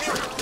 Spirit.